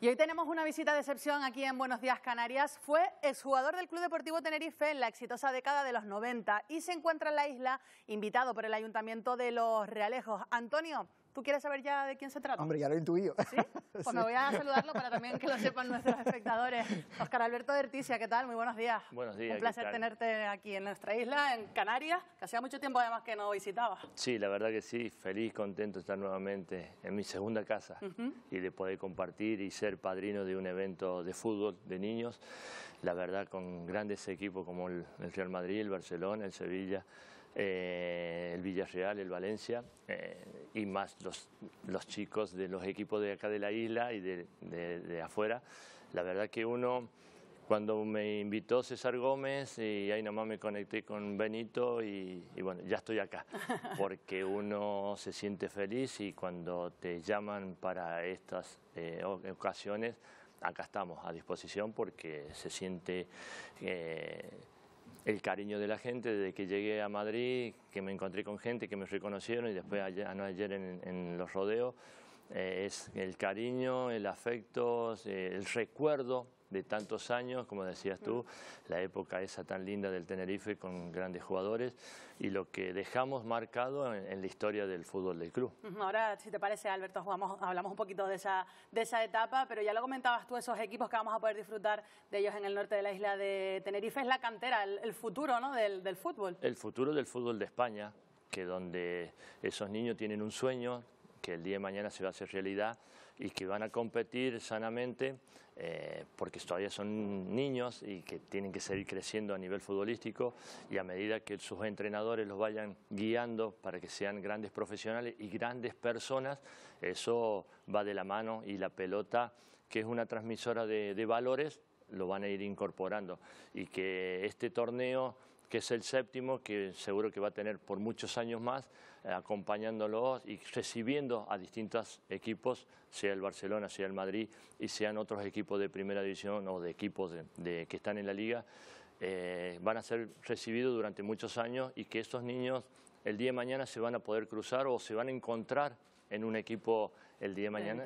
Y hoy tenemos una visita de excepción aquí en Buenos Días Canarias. Fue exjugador del Club Deportivo Tenerife en la exitosa década de los 90 y se encuentra en la isla invitado por el Ayuntamiento de Los Realejos. Antonio, ¿Tú quieres saber ya de quién se trata? Hombre, ya lo he intuido. ¿Sí? Pues me voy a saludarlo para también que lo sepan nuestros espectadores. Oscar Alberto de Erticia, ¿qué tal? Muy buenos días. Buenos días. Un placer tenerte aquí en nuestra isla, en Canarias, que hacía mucho tiempo además que no visitaba. Sí, la verdad que sí. Feliz, contento de estar nuevamente en mi segunda casa y de poder compartir y ser padrino de un evento de fútbol de niños. La verdad, con grandes equipos como el Real Madrid, el Barcelona, el Sevilla eh, el Villarreal, el Valencia eh, y más los, los, chicos de los equipos de acá de la isla y de, de, afuera. La verdad que uno, cuando me invitó César Gómez y ahí nomás me conecté con Benito y, bueno, ya estoy acá, porque uno se siente feliz y cuando te llaman para estas eh, ocasiones, acá estamos a disposición porque se siente el cariño de la gente desde que llegué a Madrid, que me encontré con gente que me reconocieron y después ayer, ayer en, los rodeos, eh, es el cariño, el afecto, eh, el recuerdo de tantos años, como decías tú, la época esa tan linda del Tenerife con grandes jugadores y lo que dejamos marcado en, la historia del fútbol del club. Ahora, si te parece, Alberto, jugamos, hablamos un poquito de esa, de esa etapa, pero ya lo comentabas tú, esos equipos que vamos a poder disfrutar de ellos en el norte de la isla de Tenerife, es la cantera, el, futuro ¿no? del, del fútbol. El futuro del fútbol de España, que donde esos niños tienen un sueño, que el día de mañana se va a hacer realidad y que van a competir sanamente eh, porque todavía son niños y que tienen que seguir creciendo a nivel futbolístico y a medida que sus entrenadores los vayan guiando para que sean grandes profesionales y grandes personas, eso va de la mano y la pelota, que es una transmisora de, de valores, lo van a ir incorporando. Y que este torneo que es el séptimo, que seguro que va a tener por muchos años más, eh, acompañándolos y recibiendo a distintos equipos, sea el Barcelona, sea el Madrid y sean otros equipos de primera división o de equipos de, que están en la liga, eh, van a ser recibidos durante muchos años y que estos niños el día de mañana se van a poder cruzar o se van a encontrar en un equipo el día de mañana.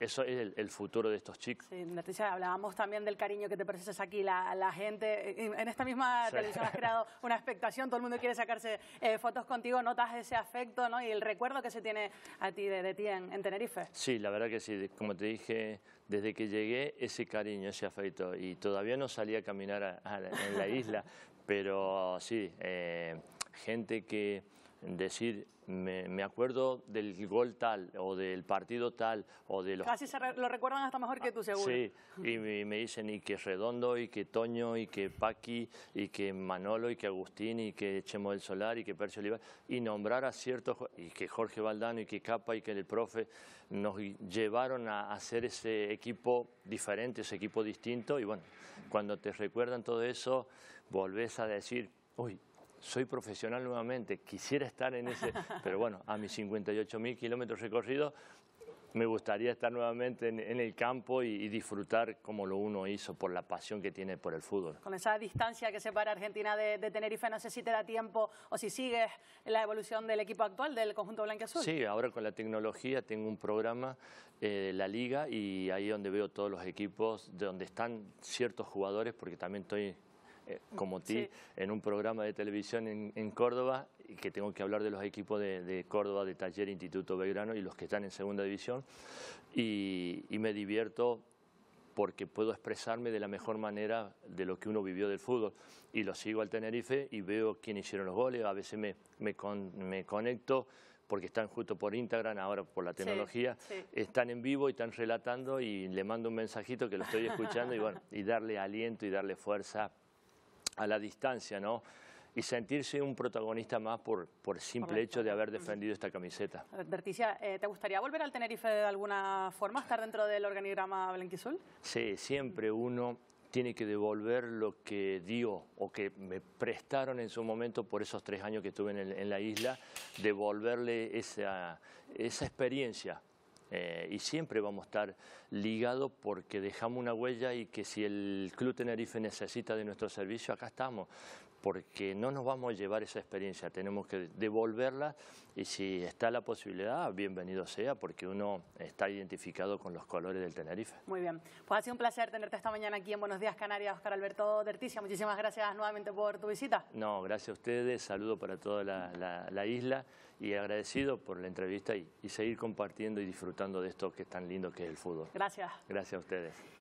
Eso es el, futuro de estos chicos. Sí, Leticia, hablábamos también del cariño que te precisas aquí, la, la gente. En, esta misma televisión has creado una expectación, todo el mundo quiere sacarse eh, fotos contigo, notas ese afecto ¿no? y el recuerdo que se tiene a ti de, ti en, Tenerife. Sí, la verdad que sí. Como te dije, desde que llegué, ese cariño, ese afecto. Y todavía no salí a caminar en la isla, pero sí, eh, gente que decir, me, acuerdo del gol tal, o del partido tal, o de los... Casi se lo recuerdan hasta mejor que tú, seguro. Sí, y me, dicen, y que Redondo, y que Toño, y que Paqui, y que Manolo, y que Agustín, y que Chemo del Solar, y que Percio Olivar, y nombrar a ciertos, y que Jorge Valdano, y que Capa, y que el profe, nos llevaron a hacer ese equipo diferente, ese equipo distinto, y bueno, cuando te recuerdan todo eso, volvés a decir, uy, soy profesional nuevamente, quisiera estar en ese, pero bueno, a mis 58.000 kilómetros recorridos, me gustaría estar nuevamente en, el campo y, disfrutar como lo uno hizo por la pasión que tiene por el fútbol. Con esa distancia que separa Argentina de, Tenerife, no sé si te da tiempo o si sigues la evolución del equipo actual del conjunto blanqueazul. Sí, ahora con la tecnología tengo un programa, eh, la liga, y ahí donde veo todos los equipos, de donde están ciertos jugadores, porque también estoy eh, como ti en un programa de televisión en, Córdoba y que tengo que hablar de los equipos de, Córdoba, de Taller, Instituto Belgrano y los que están en segunda división. Y, me divierto porque puedo expresarme de la mejor manera de lo que uno vivió del fútbol. Y lo sigo al Tenerife y veo quién hicieron los goles, a veces me, me, me conecto porque están justo por Instagram, ahora por la tecnología, están en vivo y están relatando y le mando un mensajito que lo estoy escuchando y bueno, y darle aliento y darle fuerza a la distancia, ¿no? y sentirse un protagonista más por, por simple hecho de haber defendido esta camiseta. Berticia, eh, ¿te gustaría volver al Tenerife de alguna forma, estar dentro del organigrama Blanquizul? Sí, siempre uno tiene que devolver lo que dio o que me prestaron en su momento por esos tres años que estuve en, la isla, devolverle esa, esa experiencia eh, y siempre vamos a estar ligado porque dejamos una huella y que si el Club Tenerife necesita de nuestro servicio, acá estamos porque no nos vamos a llevar esa experiencia, tenemos que devolverla y si está la posibilidad, bienvenido sea, porque uno está identificado con los colores del Tenerife. Muy bien, pues ha sido un placer tenerte esta mañana aquí en Buenos Días Canarias, Oscar Alberto Derticia. Muchísimas gracias nuevamente por tu visita. No, gracias a ustedes, saludo para toda la, isla y agradecido por la entrevista y, y seguir compartiendo y disfrutando de esto que es tan lindo que es el fútbol. Gracias. Gracias a ustedes.